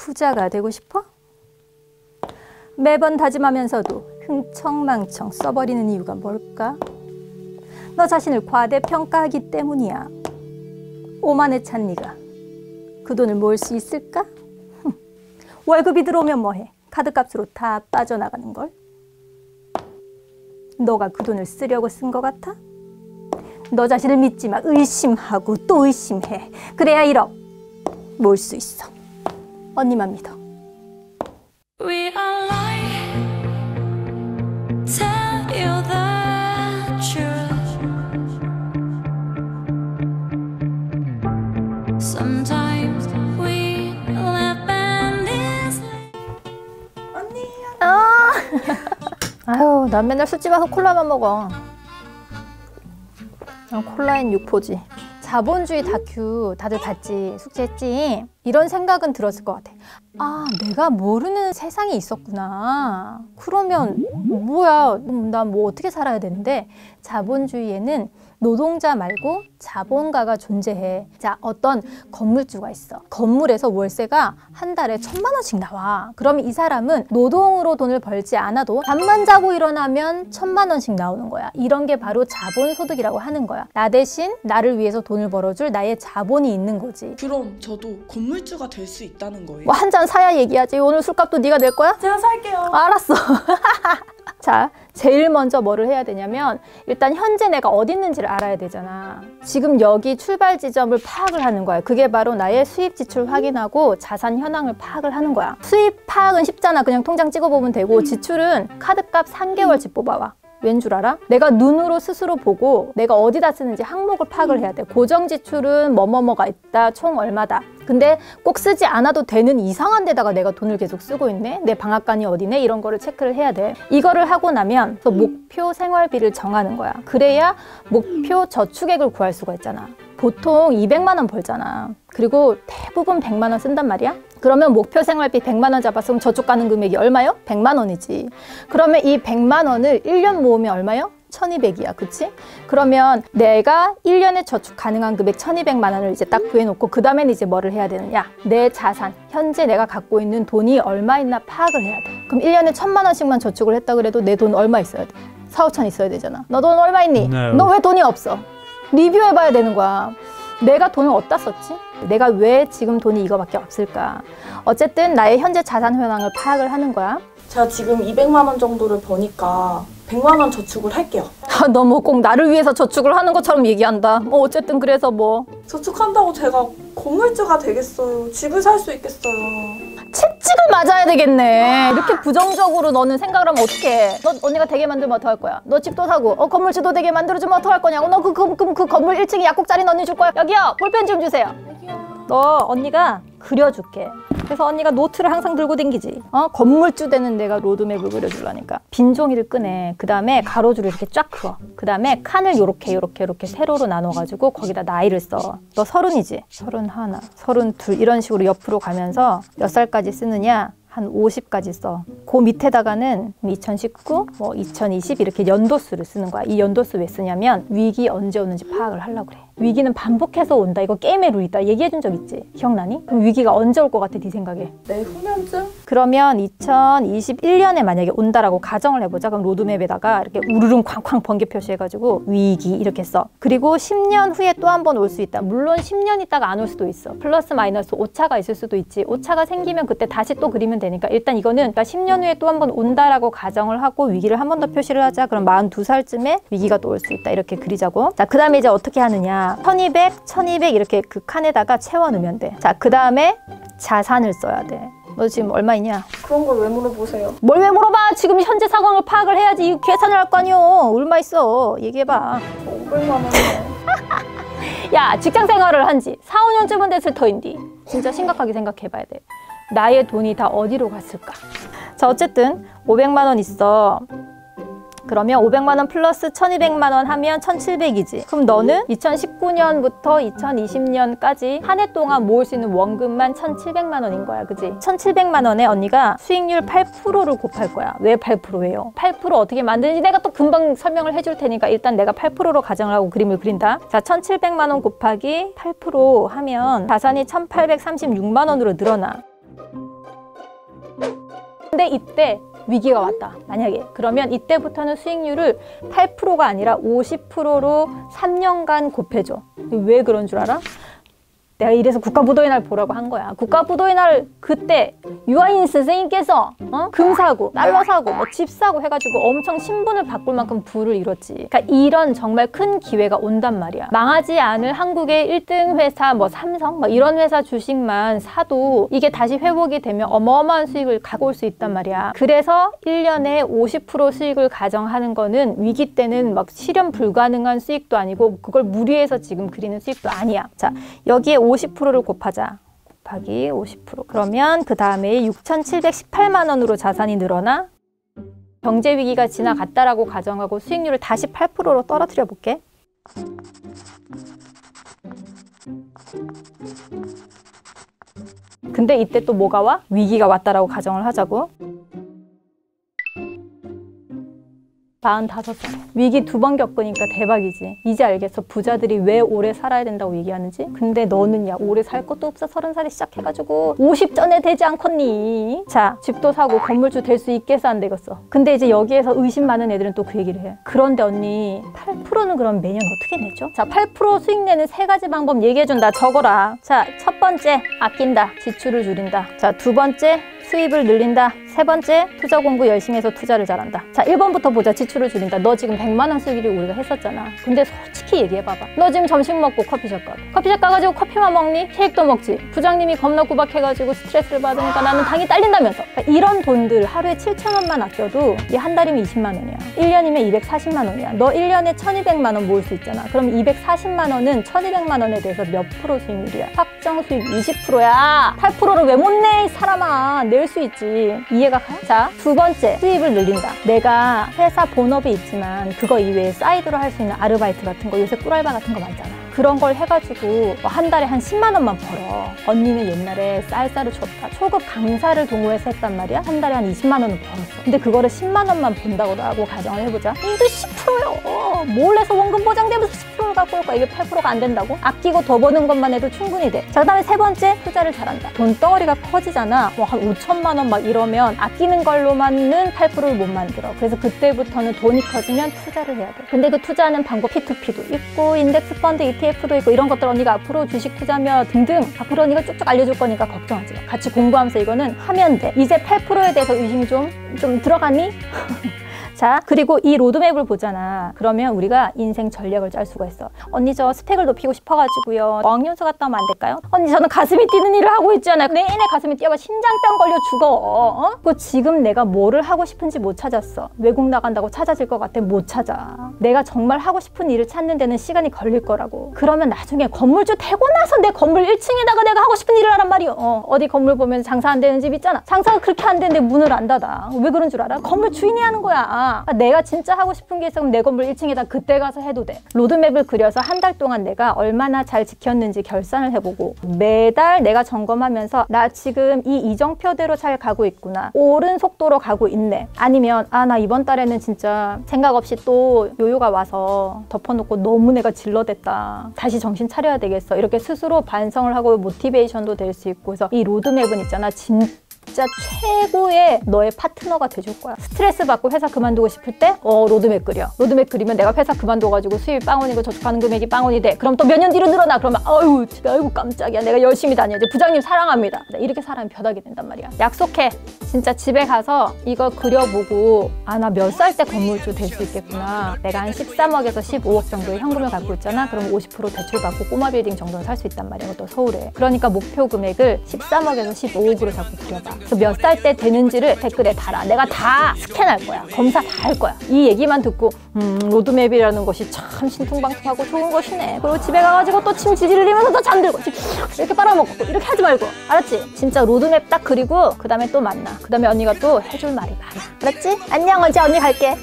부자가 되고 싶어? 매번 다짐하면서도 흥청망청 써버리는 이유가 뭘까? 너 자신을 과대평가하기 때문이야. 오만에 찬 네가 그 돈을 모을 수 있을까? 흠, 월급이 들어오면 뭐해? 카드값으로 다 빠져나가는 걸? 너가 그 돈을 쓰려고 쓴 것 같아? 너 자신을 믿지 마. 의심하고 또 의심해. 그래야 1억 모을 수 있어. 언니만 믿어. 아유, 난 맨날 술집 와서 콜라만 먹어. 난 콜라인 육포지. 자본주의 다큐 다들 봤지? 숙제했지? 이런 생각은 들었을 것 같아. 아, 내가 모르는 세상이 있었구나. 그러면 뭐야? 난 뭐 어떻게 살아야 되는데 자본주의에는 노동자 말고 자본가가 존재해. 자, 어떤 건물주가 있어. 건물에서 월세가 한 달에 천만 원씩 나와. 그러면 이 사람은 노동으로 돈을 벌지 않아도 잠만 자고 일어나면 천만 원씩 나오는 거야. 이런 게 바로 자본 소득이라고 하는 거야. 나 대신 나를 위해서 돈을 벌어줄 나의 자본이 있는 거지. 그럼 저도 건물주가 될 수 있다는 거예요? 뭐 한잔 사야 얘기하지. 오늘 술값도 네가 낼 거야? 제가 살게요. 알았어. 자, 제일 먼저 뭐를 해야 되냐면 일단 현재 내가 어디 있는지를 알아야 되잖아. 지금 여기 출발 지점을 파악을 하는 거야. 그게 바로 나의 수입 지출 확인하고 자산 현황을 파악을 하는 거야. 수입 파악은 쉽잖아. 그냥 통장 찍어보면 되고 지출은 카드값 3개월치 뽑아와. 왠 줄 알아? 내가 눈으로 스스로 보고 내가 어디다 쓰는지 항목을 파악을 해야 돼. 고정 지출은 뭐뭐뭐가 있다. 총 얼마다. 근데 꼭 쓰지 않아도 되는 이상한 데다가 내가 돈을 계속 쓰고 있네. 내 방앗간이 어디네. 이런 거를 체크를 해야 돼. 이거를 하고 나면 또 목표 생활비를 정하는 거야. 그래야 목표 저축액을 구할 수가 있잖아. 보통 200만 원 벌잖아. 그리고 대부분 100만 원 쓴단 말이야. 그러면 목표 생활비 100만 원 잡았으면 저축 가는 금액이 얼마요? 100만 원이지. 그러면 이 100만 원을 1년 모으면 얼마요? 1200이야. 그치? 그러면 내가 1년에 저축 가능한 금액 1200만 원을 이제 딱 구해놓고 그 다음에는 이제 뭐를 해야 되느냐? 내 자산, 현재 내가 갖고 있는 돈이 얼마 있나 파악을 해야 돼. 그럼 1년에 1000만 원씩만 저축을 했다 그래도 내 돈 얼마 있어야 돼? 4, 5천 있어야 되잖아. 너 돈 얼마 있니? 네. 너왜 돈이 없어? 리뷰해봐야 되는 거야. 내가 돈을 어디다 썼지? 내가 왜 지금 돈이 이거밖에 없을까? 어쨌든 나의 현재 자산 현황을 파악을 하는 거야. 제가 지금 200만 원 정도를 버니까 100만 원 저축을 할게요. 아, 너뭐꼭 나를 위해서 저축을 하는 것처럼 얘기한다. 뭐 어쨌든 그래서 뭐 저축한다고 제가 건물주가 되겠어요. 집을 살 수 있겠어요. 채찍을 맞아야 되겠네. 이렇게 부정적으로 너는 생각을 하면 어떡해. 너 언니가 되게 만들면 어떡할 거야? 너 집도 사고 어 건물주도 되게 만들어주면 어떡할 거냐고. 너 그 그, 그, 그 건물 1층에 약국 짜리 언니 줄 거야? 여기요. 볼펜 좀 주세요. 너 언니가 그려줄게. 그래서 언니가 노트를 항상 들고 댕기지. 어? 건물주 되는 내가 로드맵을 그려주려니까. 빈 종이를 꺼내. 그 다음에 가로줄을 이렇게 쫙 그어. 그 다음에 칸을 요렇게 요렇게 요렇게 세로로 나눠가지고 거기다 나이를 써. 너 서른이지? 서른 하나, 서른 둘 이런 식으로 옆으로 가면서 몇 살까지 쓰느냐? 한 50까지 써. 그 밑에다가는 2019, 뭐 2020 이렇게 연도수를 쓰는 거야. 이 연도수 왜 쓰냐면 위기 언제 오는지 파악을 하려고 그래. 위기는 반복해서 온다. 이거 게임의 룰이다. 얘기해 준 적 있지? 기억나니? 그럼 위기가 언제 올 것 같아, 네 생각에? 내후년쯤? 그러면 2021년에 만약에 온다라고 가정을 해보자. 그럼 로드맵에다가 이렇게 우르릉 쾅쾅 번개 표시해가지고 위기 이렇게 써. 그리고 10년 후에 또 한 번 올 수 있다. 물론 10년 있다가 안 올 수도 있어. 플러스 마이너스 오차가 있을 수도 있지. 오차가 생기면 그때 다시 또 그리면 되니까 일단 이거는 그러니까 10년 후에 또 한 번 온다라고 가정을 하고 위기를 한 번 더 표시를 하자. 그럼 42살쯤에 위기가 또 올 수 있다. 이렇게 그리자고. 자, 그 다음에 이제 어떻게 하느냐. 1200, 1200 이렇게 그 칸에다가 채워 넣으면 돼. 자, 그 다음에 자산을 써야 돼. 너 지금 얼마 있냐? 그런 걸 왜 물어보세요? 뭘 왜 물어봐? 지금 현재 상황을 파악을 해야지 이 계산을 할 거 아니오. 얼마 있어? 얘기해봐. 500만 원이요. 야, 직장 생활을 한 지 4, 5년쯤은 됐을 터인디. 진짜 심각하게 생각해봐야 돼. 나의 돈이 다 어디로 갔을까? 자, 어쨌든 500만 원 있어. 그러면 500만 원 플러스 1200만 원 하면 1700이지. 그럼 너는 2019년부터 2020년까지 한 해 동안 모을 수 있는 원금만 1700만 원인 거야. 그지? 1700만 원에 언니가 수익률 8%를 곱할 거야. 왜 8%예요? 8% 어떻게 만드는지 내가 또 금방 설명을 해줄 테니까 일단 내가 8%로 가정을 하고 그림을 그린다. 자, 1700만 원 곱하기 8% 하면 자산이 1836만 원으로 늘어나. 근데 이때 위기가 왔다. 만약에 그러면 이때부터는 수익률을 8%가 아니라 50%로 3년간 곱해줘. 왜 그런 줄 알아? 내가 이래서 국가부도의 날 보라고 한 거야. 국가부도의 날 그때 유아인 선생님께서 어? 금 사고, 달러 사고, 뭐 집 사고 해가지고 엄청 신분을 바꿀 만큼 부를 이뤘지. 그러니까 이런 정말 큰 기회가 온단 말이야. 망하지 않을 한국의 1등 회사, 뭐 삼성, 뭐 이런 회사 주식만 사도 이게 다시 회복이 되면 어마어마한 수익을 가져올 수 있단 말이야. 그래서 1년에 50% 수익을 가정하는 거는 위기 때는 막 실현 불가능한 수익도 아니고 그걸 무리해서 지금 그리는 수익도 아니야. 자, 여기에 50%를 곱하자. 곱하기 50%. 그러면 그 다음에 6,718만 원으로 자산이 늘어나 경제 위기가 지나갔다라고 가정하고 수익률을 다시 8%로 떨어뜨려 볼게. 근데 이때 또 뭐가 와? 위기가 왔다라고 가정을 하자고. 45살. 위기 두 번 겪으니까 대박이지. 이제 알겠어. 부자들이 왜 오래 살아야 된다고 얘기하는지. 근데 너는 야, 오래 살 것도 없어. 서른 살에 시작해가지고 50 전에 되지 않겠니? 자, 집도 사고 건물주 될 수 있겠어? 안 되겠어? 근데 이제 여기에서 의심 많은 애들은 또 그 얘기를 해. 그런데 언니, 8%는 그럼 매년 어떻게 내죠? 자, 8% 수익 내는 세 가지 방법 얘기해준다. 적어라. 자, 첫 번째, 아낀다. 지출을 줄인다. 자, 두 번째, 수입을 늘린다. 세 번째, 투자 공부 열심히 해서 투자를 잘한다. 자, 1번부터 보자. 지출을 줄인다. 너 지금 100만 원 쓰기를 우리가 했었잖아. 근데 솔직히 얘기해 봐봐. 너 지금 점심 먹고 커피숍 가. 커피숍 가 가지고 커피만 먹니? 케이크도 먹지. 부장님이 겁나 구박해 가지고 스트레스를 받으니까 나는 당이 딸린다면서. 그러니까 이런 돈들 하루에 7천 원만 아껴도 이한 달이면 20만 원이야. 1년이면 240만 원이야. 너 1년에 1200만 원 모을 수 있잖아. 그럼 240만 원은 1200만 원에 대해서 몇 프로 수익률이야? 확정 수익 20%야. 8%를 왜 못 내? 이 사람아. 낼수 있지. 이해가 가? 자, 두 번째. 수입을 늘린다. 내가 회사 본업이 있지만 그거 이외에 사이드로 할 수 있는 아르바이트 같은 거 요새 꿀알바 같은 거 많잖아. 그런 걸 해가지고 뭐 한 달에 한 10만 원만 벌어. 언니는 옛날에 살사를 췄다. 초급 강사를 동호회에서 했단 말이야. 한 달에 한 20만 원을 벌었어. 근데 그거를 10만 원만 번다고 하고 가정을 해보자. 이게 10%요. 몰래서 원금 보장되면서 10%를 갖고 올 거야. 이게 8%가 안 된다고? 아끼고 더 버는 것만 해도 충분히 돼. 자, 그 다음에 세 번째, 투자를 잘한다. 돈 덩어리가 커지잖아. 뭐 한 5천만 원 막 이러면 아끼는 걸로만은 8%를 못 만들어. 그래서 그때부터는 돈이 커지면 투자를 해야 돼. 근데 그 투자하는 방법 P2P도 있고 인덱스 펀드 ETF도 있고 이런 것들 언니가 앞으로 주식 투자며 등등 앞으로 언니가 쭉쭉 알려줄 거니까 걱정하지 마. 같이 공부하면서 이거는 하면 돼. 이제 8%에 대해서 의심이 좀, 좀 들어가니? 자, 그리고 이 로드맵을 보잖아. 그러면 우리가 인생 전략을 짤 수가 있어. 언니 저 스펙을 높이고 싶어가지고요. 어학연수 갔다 오면 안 될까요? 언니 저는 가슴이 뛰는 일을 하고 있잖아요. 내내 가슴이 뛰어봐 심장병 걸려 죽어. 어? 그 지금 내가 뭐를 하고 싶은지 못 찾았어. 외국 나간다고 찾아질 것 같아. 못 찾아. 내가 정말 하고 싶은 일을 찾는 데는 시간이 걸릴 거라고. 그러면 나중에 건물주 되고 나서 내 건물 1층에다가 내가 하고 싶은 일을 하란 말이요. 어, 어디 건물 보면 장사 안 되는 집 있잖아. 장사가 그렇게 안 되는데 문을 안 닫아. 왜 그런 줄 알아? 건물 주인이 하는 거야. 아, 내가 진짜 하고 싶은 게 있으면 내 건물 1층에다 그때 가서 해도 돼. 로드맵을 그려서 한 달 동안 내가 얼마나 잘 지켰는지 결산을 해보고 매달 내가 점검하면서 나 지금 이 이정표대로 잘 가고 있구나. 옳은 속도로 가고 있네. 아니면 아 나 이번 달에는 진짜 생각 없이 또 요요가 와서 덮어놓고 너무 내가 질러댔다. 다시 정신 차려야 되겠어. 이렇게 스스로 반성을 하고 motivation도 될 수 있고 그래서 이 로드맵은 있잖아. 진 진짜 최고의 너의 파트너가 돼줄 거야. 스트레스 받고 회사 그만두고 싶을 때, 어, 로드맵 그려. 로드맵 그리면 내가 회사 그만둬가지고 수입 빵원이고 저축하는 금액이 빵원이 돼. 그럼 또 몇 년 뒤로 늘어나. 그러면, 아유, 진짜, 아이고, 깜짝이야. 내가 열심히 다녀야지. 부장님 사랑합니다. 이렇게 사람이 변하게 된단 말이야. 약속해. 진짜 집에 가서 이거 그려보고, 아, 나 몇 살 때 건물주 될 수 있겠구나. 내가 한 13억에서 15억 정도의 현금을 갖고 있잖아. 그럼 50% 대출 받고 꼬마 빌딩 정도는 살 수 있단 말이야. 또 서울에. 그러니까 목표 금액을 13억에서 15억으로 자꾸 그려봐. 그래서 몇살 때 되는지를 댓글에 달아. 내가 다 스캔할 거야. 검사 다 할 거야. 이 얘기만 듣고 음 로드맵이라는 것이 참 신통방통하고 좋은 것이네. 그리고 집에 가가지고 또 침 질질 흘리면서 또 잠들고 이렇게 빨아먹고 이렇게 하지 말고 알았지? 진짜 로드맵 딱 그리고 그 다음에 또 만나. 그 다음에 언니가 또 해줄 말이 많아. 알았지? 안녕 언제 언니 갈게.